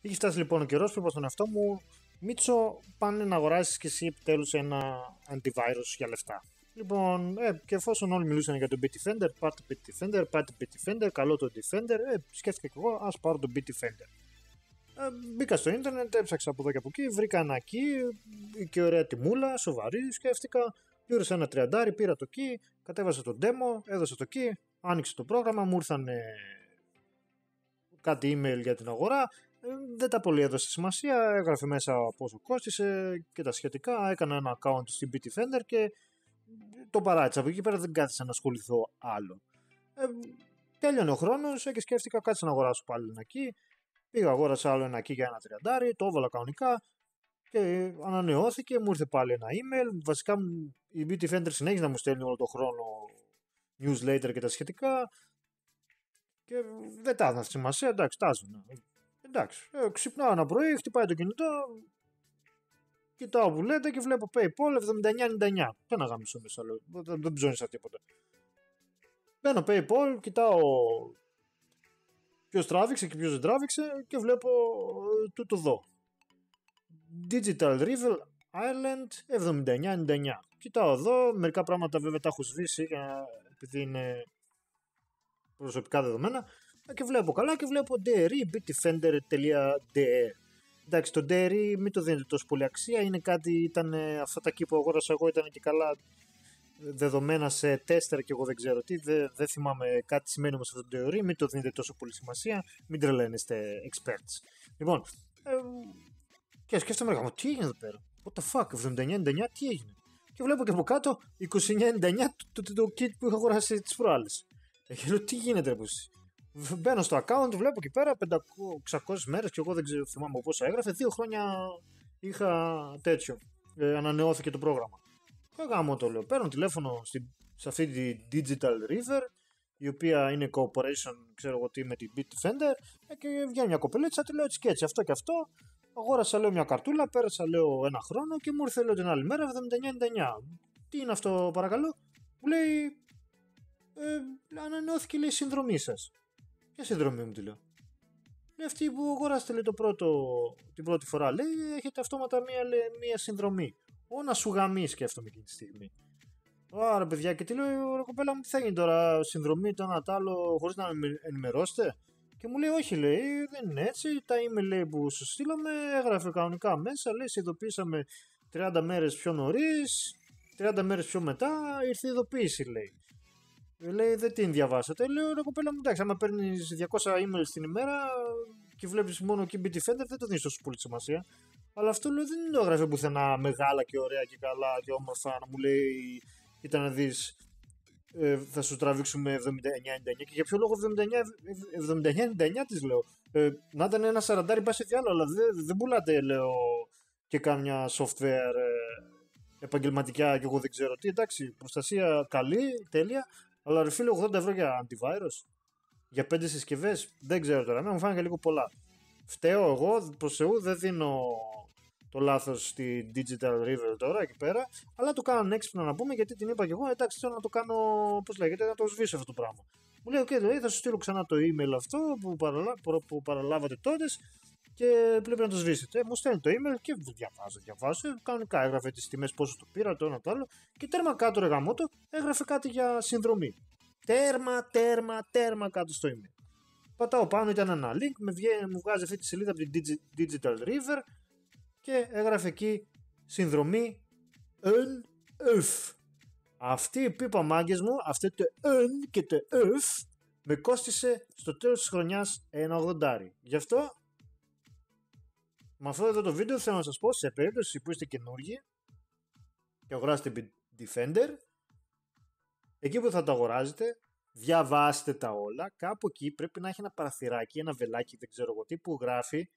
Είχε φτάσει λοιπόν ο καιρός που είπα στον εαυτό μου, Μίτσο, πάνε να αγοράσεις και εσύ επιτέλους ένα antivirus για λεφτά. Λοιπόν, ε, και εφόσον όλοι μιλούσαν για τον Bitdefender, πάρτε Bitdefender, πάρτε Bitdefender, καλό το Defender, ε, σκέφτηκα και εγώ, ας πάρω τον Bitdefender. Ε, μπήκα στο ίντερνετ, έψαξα από εδώ και από εκεί, βρήκα ένα key και ωραία τιμούλα, σοβαρή, σκέφτηκα, πλήρωσα ένα τριαντάρι, πήρα το key, κατέβασα το demo, έδωσα το key, άνοιξε το πρόγραμμα, μου ήρθαν κάτι email για την αγορά, ε, δεν τα πολύ έδωσε σημασία, έγραφε μέσα πόσο κόστησε και τα σχετικά, έκανα ένα account στην Bitdefender και το παράτησα. Από εκεί πέρα δεν κάθισα να ασχοληθώ άλλο. Ε, τέλειωνε ο χρόνος και σκέφτηκα κάτσε να αγοράσω πάλι ένα εκεί. Πήγα, αγόρασα άλλο ένα εκεί για ένα τριαντάρι, το έβαλα κανονικά και ανανεώθηκε. Μου ήρθε πάλι ένα email. Βασικά η Bitdefender συνέχιζε να μου στέλνει όλο τον χρόνο newsletter και τα σχετικά. Και δεν τα έδωνα σημασία, εντάξει, τα Εντάξει, ε, ξυπνάω ένα πρωί, χτυπάει το κινητό, κοιτάω που λέτε και βλέπω PayPal 79,99. Τι να γάμισω μέσα, λέω. Δεν, δεν ψώνισα τίποτα. Μπαίνω PayPal, κοιτάω ποιος τράβηξε και ποιος δεν τράβηξε και βλέπω ε, τούτο εδώ. Digital River Island 79,99. Κοιτάω εδώ, μερικά πράγματα βέβαια τα έχω σβήσει επειδή είναι προσωπικά δεδομένα και βλέπω καλά και βλέπω dairy.bitdefender.de Εντάξει, το Dairy μην το δίνετε τόσο πολύ αξία. Είναι κάτι, ήταν, αυτά τα εκεί που αγόρασα εγώ ήταν και καλά δεδομένα σε τέστερ και εγώ δεν ξέρω τι. Δεν, δεν θυμάμαι κάτι σημαίνει όμως αυτό το Dairy. Μην το δίνετε τόσο πολύ σημασία. Μην τρελαίνεστε experts. Λοιπόν, ε, και σκέφτομαι, εγώ, τι έγινε εδώ πέρα; What the fuck, 79-99, τι έγινε; Και βλέπω και από κάτω 29-99 το, το, το, kit που είχα αγοράσει τι προάλλε. Και λέω, τι γίνεται, ρε, Μπαίνω στο account, βλέπω εκεί πέρα 500, 600 μέρες και εγώ δεν ξέρω, θυμάμαι πόσο έγραφε. Δύο χρόνια είχα τέτοιο. Ε, ανανεώθηκε το πρόγραμμα. Και το λέω. Παίρνω τηλέφωνο στη, σε αυτή τη Digital River, η οποία είναι cooperation, ξέρω εγώ τι, με την Bitdefender. Ε, και βγαίνει μια κοπελίτσα, τη λέω έτσι και έτσι, αυτό και αυτό. Αγόρασα λέω μια καρτούλα, πέρασα λέω ένα χρόνο και μου ήρθε λέω την άλλη μέρα 79-99. Τι είναι αυτό παρακαλώ, μου λέει. Ε, ανανεώθηκε λέει η συνδρομή σας. Ποια συνδρομή μου τη λέω. Λέει αυτή που αγοράσετε λέει, το πρώτο, την πρώτη φορά. Λέει έχετε αυτόματα μία, λέει, μία συνδρομή. Ω να σου γαμεί σκέφτομαι εκείνη τη στιγμή. Άρα παιδιά και τι λέω ρε κοπέλα μου τι θα γίνει τώρα συνδρομή το ένα το άλλο χωρίς να με ενημερώσετε; Και μου λέει όχι λέει δεν είναι έτσι τα email λέει, που σου στείλαμε έγραφε κανονικά μέσα λέει σε ειδοποίησαμε 30 μέρες πιο νωρίς 30 μέρες πιο μετά ήρθε η ειδοποίηση λέει. Λέει δεν την διαβάσατε. Λέω ρε κοπέλα μου, εντάξει, άμα παίρνεις 200 email την ημέρα και βλέπεις μόνο και Defender, δεν το δίνει τόσο πολύ σημασία. Αλλά αυτό λέω δεν το έγραφε πουθενά μεγάλα και ωραία και καλά και όμορφα να μου λέει κοίτα να δεις ε, θα σου τραβήξουμε 79-99 και για ποιο λόγο 79-99 της λέω. Ε, να ήταν ένα 40 πάση τι άλλο, αλλά δεν, δεν πουλάτε λέω και κάμια software ε, επαγγελματικά και εγώ δεν ξέρω τι. Εντάξει, προστασία καλή, τέλεια, αλλά ρε φίλε, 80 ευρώ για antivirus. Για 5 συσκευές, δεν ξέρω τώρα. μου φάνηκε λίγο πολλά. Φταίω εγώ, προς Θεού, δεν δίνω το λάθος στη Digital River τώρα εκεί πέρα. Αλλά το κάνω έξυπνα να πούμε γιατί την είπα και εγώ. Εντάξει, θέλω να το κάνω, πώς λέγεται, να το σβήσω αυτό το πράγμα. Μου λέει: OK, θα σου στείλω ξανά το email αυτό που, παραλά, που παραλάβατε τότες και πρέπει να το σβήσετε. Ε, μου στέλνει το email και διαβάζω, διαβάζω. Κανονικά έγραφε τις τιμές, πόσο το πήρα, το ένα το άλλο. Και τέρμα κάτω, ρε γαμότο, έγραφε κάτι για συνδρομή. Τέρμα, τέρμα, τέρμα κάτω στο email. Πατάω πάνω, ήταν ένα link, με βγαίνει, μου βγάζει αυτή τη σελίδα από την Digital River και έγραφε εκεί συνδρομή NF. Αυτή η πίπα μάγκες μου, αυτό το N και το F, με κόστησε στο τέλος της χρονιάς ένα 80. Γι' αυτό με αυτό εδώ το βίντεο θέλω να σας πω σε περίπτωση που είστε καινούργοι και αγοράσετε Defender εκεί που θα το αγοράζετε διαβάστε τα όλα κάπου εκεί πρέπει να έχει ένα παραθυράκι, ένα βελάκι δεν ξέρω εγώ τι που γράφει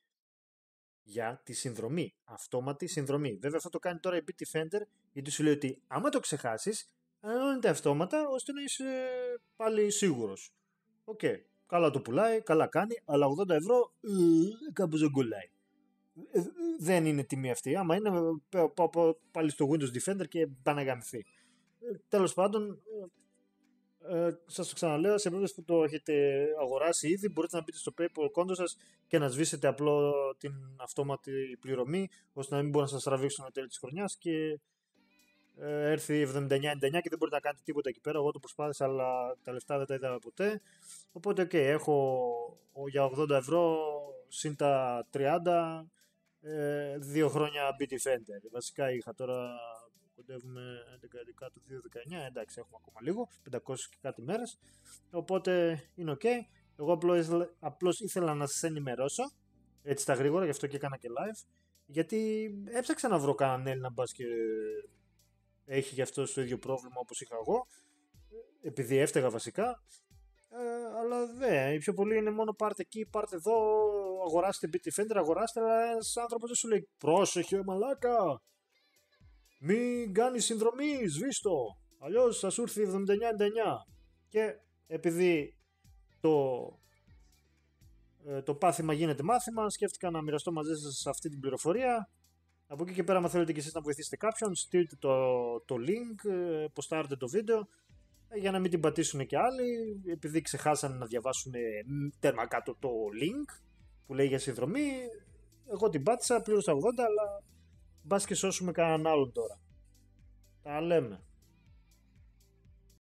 για τη συνδρομή, αυτόματη συνδρομή. Βέβαια αυτό το κάνει τώρα η Bitdefender γιατί σου λέει ότι άμα το ξεχάσεις ανανεώνεται αυτόματα ώστε να είσαι πάλι σίγουρος. OK, okay. καλά το πουλάει, καλά κάνει, αλλά 80 ευρώ ε, κάπου ζεγκουλάει. Ε, δεν είναι τιμή αυτή. Άμα είναι, πάω πάλι στο Windows Defender και πάνε να γαμηθεί. Ε, Τέλος πάντων, ε, σας το ξαναλέω, σε περίπτωση που το έχετε αγοράσει ήδη, μπορείτε να μπείτε στο PayPal Konto σας και να σβήσετε απλά την αυτόματη πληρωμή, ώστε να μην μπορούν να σας τραβήξουν το τέλη της χρονιάς και ε, έρθει 79-99 και δεν μπορείτε να κάνετε τίποτα εκεί πέρα. Εγώ το προσπάθησα, αλλά τα λεφτά δεν τα είδα ποτέ. Οπότε, οκ, έχω για 80 ευρώ συν τα 30 ε, δύο χρόνια Bitdefender. Βασικά είχα τώρα κοντεύουμε 11 του 2019, εντάξει έχουμε ακόμα λίγο, 500 και κάτι μέρες, οπότε είναι ok. Εγώ απλώς, απλώς ήθελα να σας ενημερώσω, έτσι τα γρήγορα, γι' αυτό και έκανα και live, γιατί έψαξα να βρω κανέναν Έλληνα μπας και έχει γι' αυτό το ίδιο πρόβλημα όπως είχα εγώ, επειδή έφταιγα βασικά, ε, αλλά δεν, οι πιο πολλοί είναι μόνο πάρτε εκεί, πάρτε εδώ, αγοράστε BT Fender, αγοράστε, αλλά ένας άνθρωπος δεν σου λέει πρόσεχε μαλάκα, μην κάνει συνδρομή, σβήστο. Αλλιώς θα σου έρθει 79-99. Και επειδή το, ε, το πάθημα γίνεται μάθημα, σκέφτηκα να μοιραστώ μαζί σας αυτή την πληροφορία. Από εκεί και πέρα, αν θέλετε και εσείς να βοηθήσετε κάποιον, στείλτε το, το link, ε, ποστάρετε το βίντεο ε, για να μην την πατήσουν και άλλοι, επειδή ξεχάσανε να διαβάσουν τέρμα κάτω το link που λέει για συνδρομή. Εγώ την πάτησα, πλήρωσα 80, αλλά Μπας και σώσουμε κανέναν άλλον τώρα. Τα λέμε.